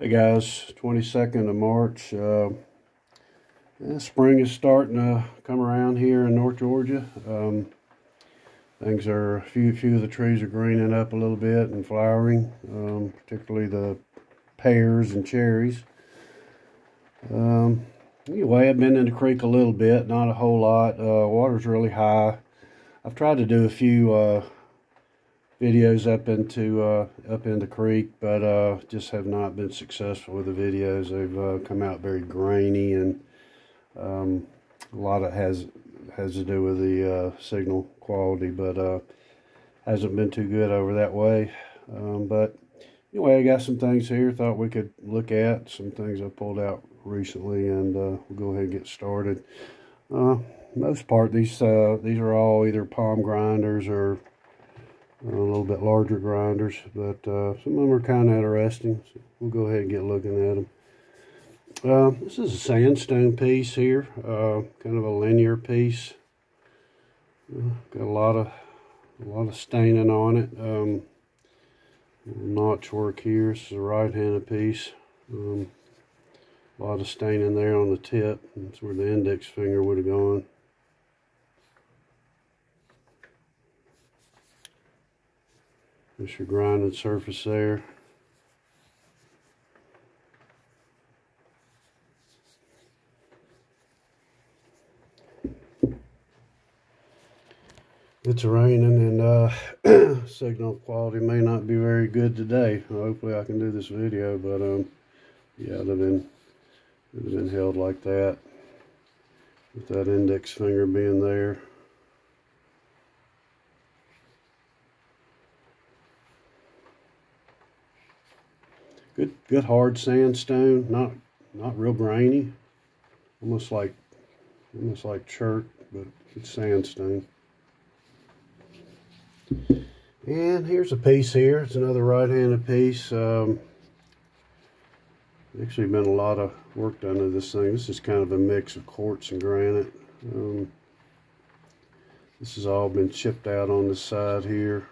Hey guys, 22nd of March. Uh, yeah, spring is starting to come around here in North Georgia. Um, things are, a few, few of the trees are greening up a little bit and flowering, um, particularly the pears and cherries. Um, anyway, I've been in the creek a little bit, not a whole lot. Uh, water's really high. I've tried to do a few uh, videos up into uh, up in the creek, but uh, just have not been successful with the videos. They've uh, come out very grainy, and um, a lot of has has to do with the uh, signal quality, but uh, hasn't been too good over that way. Um, but anyway, I got some things here. Thought we could look at some things I pulled out recently, and uh, we'll go ahead and get started. most part, these these are all either palm grinders or a little bit larger grinders, but uh, some of them are kind of interesting. So we'll go ahead and get looking at them. Uh, this is a sandstone piece here, uh, kind of a linear piece. Got a lot of a lot of staining on it. Um, notch work here. This is a right-handed piece. Um, a lot of staining there on the tip. That's where the index finger would have gone. There's your grinding surface there. It's raining and uh, signal quality may not be very good today. Hopefully I can do this video, but um, yeah, they've been, they've been held like that with that index finger being there. Good, good hard sandstone. Not, not real grainy. Almost like, almost like chert, but it's sandstone. And here's a piece here. It's another right-handed piece. Um, actually been a lot of work done to this thing. This is kind of a mix of quartz and granite. Um, this has all been chipped out on the side here.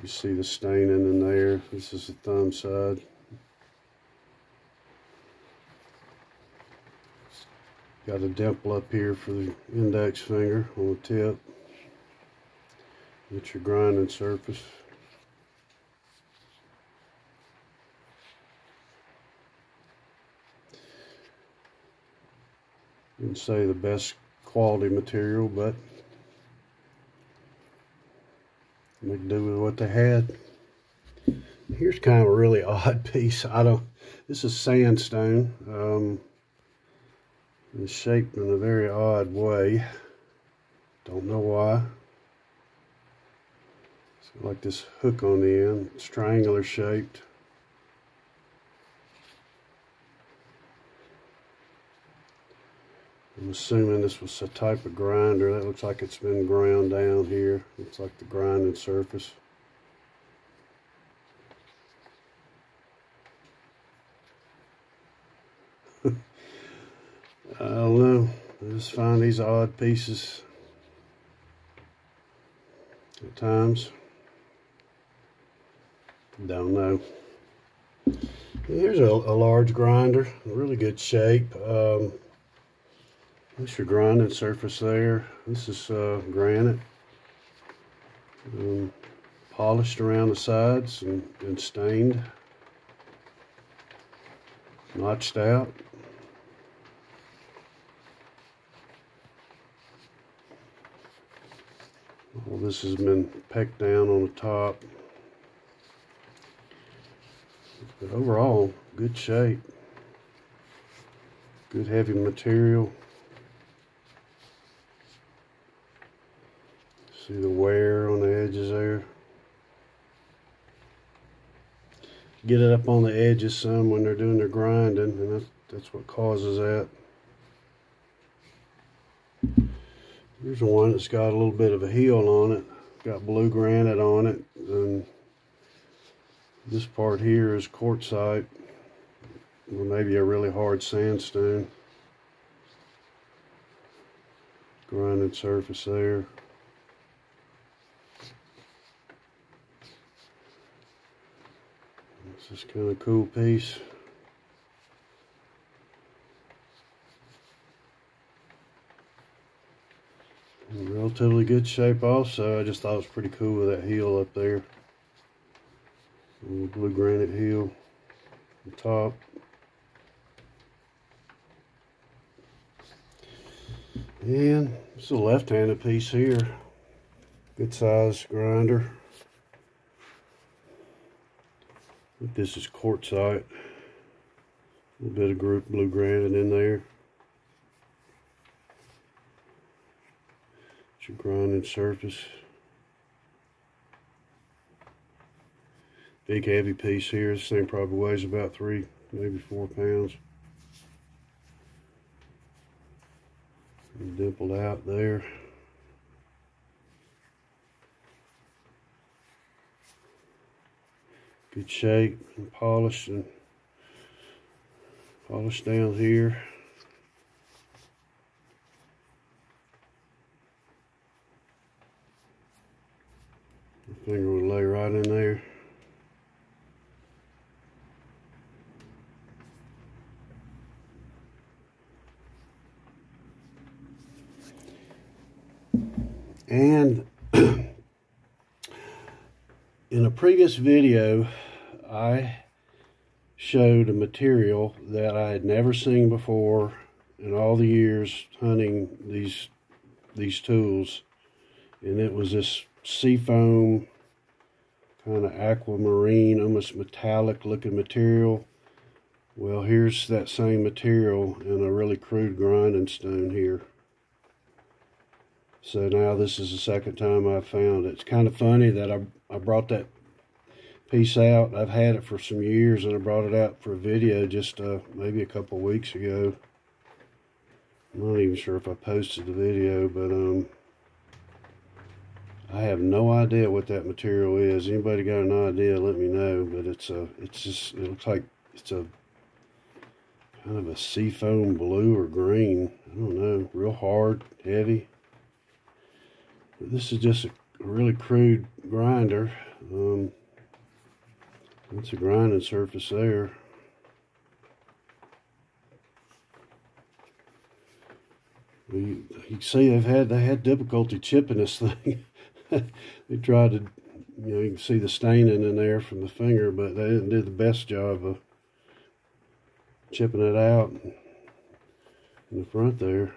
You see the staining in there. This is the thumb side. Got a dimple up here for the index finger on the tip. That's your grinding surface. Wouldn't say the best quality material, but Make do with what they had. Here's kind of a really odd piece. I don't, this is sandstone. Um, it's shaped in a very odd way. Don't know why. It's got like this hook on the end. It's triangular shaped. I'm assuming this was a type of grinder. That looks like it's been ground down here. Looks like the grinding surface. I don't know. I just find these odd pieces at times. Don't know. Here's a, a large grinder, really good shape. Um, that's your grinding surface there. This is uh, granite. Um, polished around the sides and, and stained. Notched out. All this has been pecked down on the top. But overall, good shape. Good heavy material. See the wear on the edges there. Get it up on the edges some when they're doing their grinding, and that's, that's what causes that. Here's one that's got a little bit of a heel on it. Got blue granite on it, and this part here is quartzite, or maybe a really hard sandstone. Grinding surface there. This is kind of a cool piece. In relatively good shape also. I just thought it was pretty cool with that heel up there. blue granite heel on top. And it's a left-handed piece here. Good size grinder. This is quartzite. A little bit of group blue granite in there. It's your grinding surface. Big heavy piece here. This thing probably weighs about three, maybe four pounds. dimpled out there. Good shape and polished and polished down here. The finger would lay right in there. And in a previous video, I showed a material that I had never seen before in all the years hunting these these tools. And it was this seafoam kind of aquamarine, almost metallic looking material. Well, here's that same material in a really crude grinding stone here. So now this is the second time I've found it. It's kind of funny that I, I brought that piece out. I've had it for some years and I brought it out for a video just uh, maybe a couple weeks ago. I'm not even sure if I posted the video, but um, I have no idea what that material is. Anybody got an idea, let me know. But it's a, it's just, it looks like it's a kind of a seafoam blue or green. I don't know, real hard, heavy this is just a really crude grinder. Um, it's a grinding surface there. You, you see they've had they had difficulty chipping this thing. they tried to, you know, you can see the staining in there from the finger, but they didn't do the best job of chipping it out in the front there.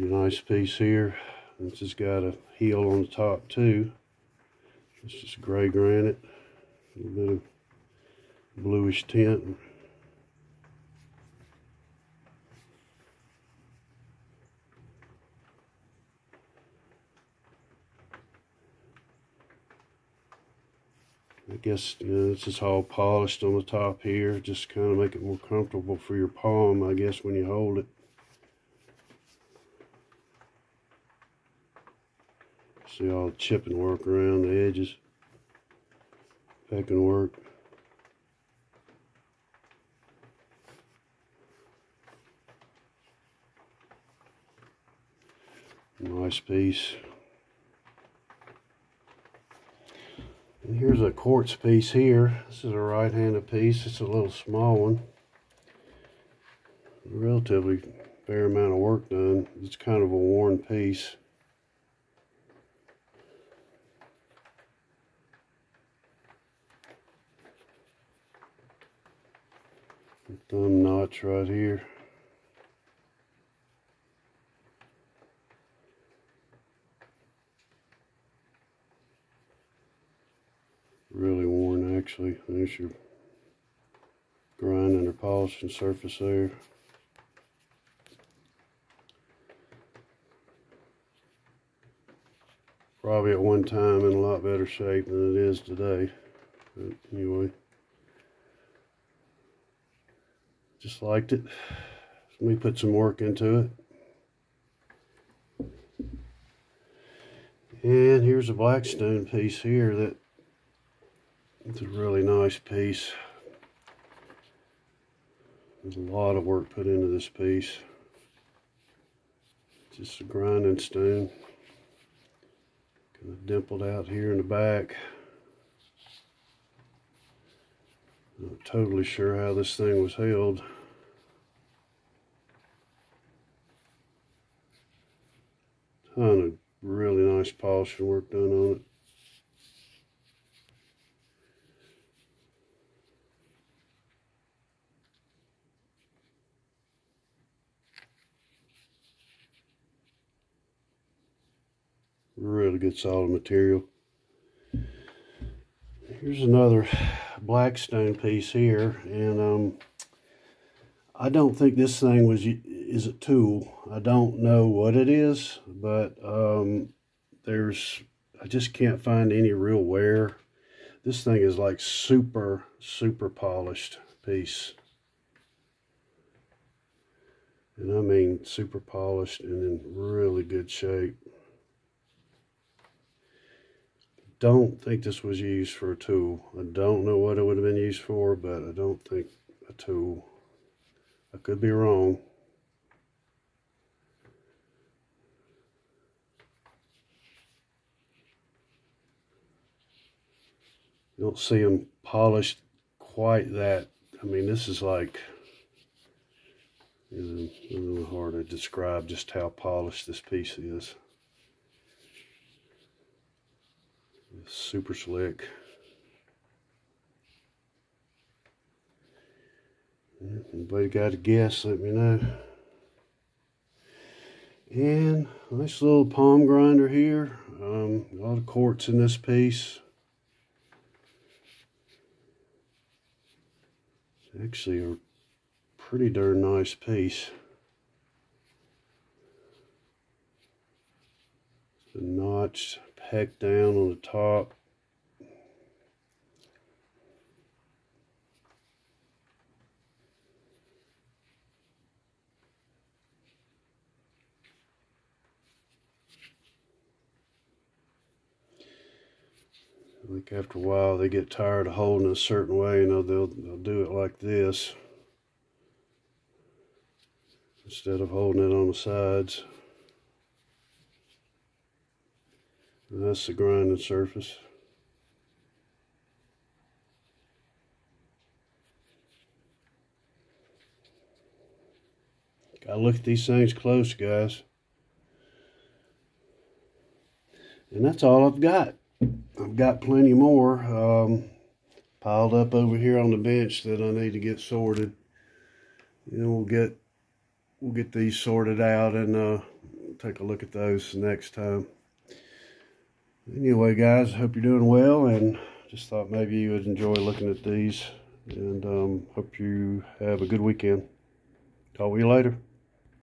Pretty nice piece here. This has got a heel on the top too. It's just gray granite. A little bit of bluish tint. I guess you know, this is all polished on the top here, just kind of make it more comfortable for your palm, I guess, when you hold it. See all the chipping work around the edges. Pecking work. Nice piece. And here's a quartz piece here. This is a right-handed piece. It's a little small one. Relatively fair amount of work done. It's kind of a worn piece. Thumb notch right here. Really worn actually. There's your grinding or polishing surface there. Probably at one time in a lot better shape than it is today. But anyway. Liked it. Let me put some work into it. And here's a blackstone piece here that it's a really nice piece. There's a lot of work put into this piece. Just a grinding stone. Kind of dimpled out here in the back. Not totally sure how this thing was held. Ton of really nice polishing work done on it. Really good solid material. Here's another blackstone piece here, and um, I don't think this thing was is a tool. I don't know what it is, but um, there's I just can't find any real wear. This thing is like super super polished piece. And I mean super polished and in really good shape don't think this was used for a tool. I don't know what it would have been used for, but I don't think a tool. I could be wrong. You don't see them polished quite that. I mean, this is like, it's a little hard to describe just how polished this piece is. super slick. Anybody got a guess, let me know. And nice little palm grinder here. Um, a lot of quartz in this piece. Actually a pretty darn nice piece. The notch heck down on the top. After a while they get tired of holding it a certain way, you know, they'll, they'll do it like this instead of holding it on the sides. And that's the grinding surface. Gotta look at these things close, guys. And that's all I've got. I've got plenty more um, piled up over here on the bench that I need to get sorted. And we'll get we'll get these sorted out and uh, take a look at those next time. Anyway guys hope you're doing well and just thought maybe you would enjoy looking at these and um, hope you have a good weekend. Talk with you later